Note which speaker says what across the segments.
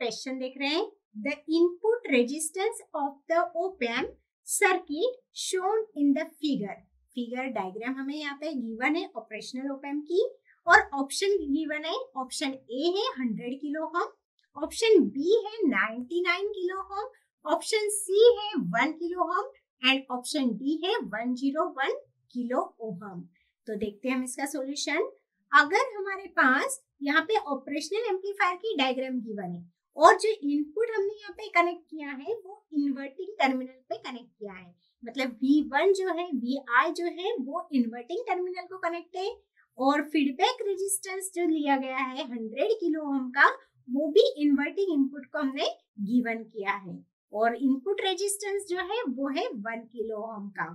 Speaker 1: Question देख रहे हैं। The input resistance of the open circuit shown in the figure figure diagram हमें यहाँ पे गिवन है ऑपरेशनल ओपम की और ऑप्शन गिवन है ऑप्शन ए है 100 किलो ओम ऑप्शन बी है 99 किलो ओम ऑप्शन सी है 1 kilo ohm and option D है 101 किलो ओहम तो देखते हैं हम इसका सॉल्यूशन अगर हमारे पास यहाँ पे ऑपरेशनल एम्पलीफायर की डायग्राम गिवन है और जो इनपुट हमने यहाँ पे कनेक्ट किया है, वो इन्वर्टिंग टर्मिनल पे कनेक्ट किया है। मतलब V1 जो है Vi जो है, वो इन्वर्टिंग टर्मिनल को कनेक्ट है और फीडबैक रेजिस्टेंस जो लिया गया है 100 किलो ओम का, वो भी इन्वर्टिंग इनपुट को हमने गिवन किया है। और इनपुट रेजिस्टेंस जो है, वो है 1 किलो ओम का।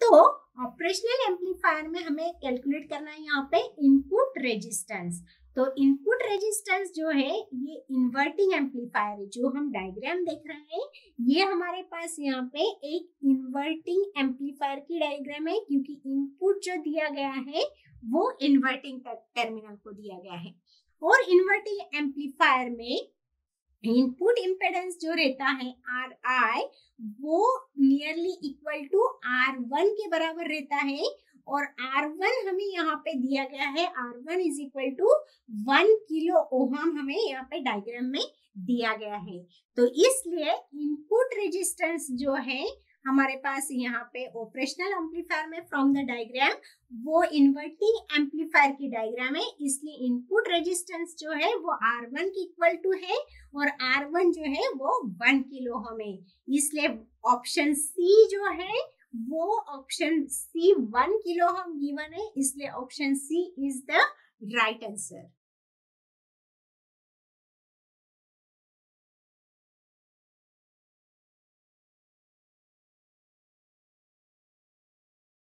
Speaker 1: तो ऑपरेशनल एम्पलीफायर में हमें कैलकुलेट करना है यहाँ पे इनपुट रेजिस्टेंस तो इनपुट रेजिस्टेंस जो है, ये इन्वर्टिंग एम्पलीफायर है, जो हम डायग्राम देख रहे हैं, ये हमारे पास यहाँ पे एक इन्वर्टिंग एम्पलीफायर की डायग्राम है, क्योंकि इनपुट जो दिया गया है, वो इन्वर्टिंग टर्मिनल को दिया गया है। और इन्वर्टिंग एम्पलीफायर में इनपुट इम्पेडेंस जो रहता है आर आई वो nearly equal to R one के बराबर रहता है और आर वन हमें यहाँ पे दिया गया है R one is equal to one kilo ohm हमें यहाँ पे डायग्राम में दिया गया है। तो इसलिए इनपुट रेजिस्टेंस जो है, हमारे पास यहाँ पे ऑपरेशनल एम्पलीफायर में फ्रॉम द डायग्राम वो इन्वर्टिंग एम्पलीफायर की डायग्राम है, इसलिए इनपुट रेजिस्टेंस जो है, वो आर वन की इक्वल टू है और आर वन जो है, वो वन किलो हमें इसलिए ऑप्शन सी जो है वो option C one kilo ohm given है, इसलिए option C is the right answer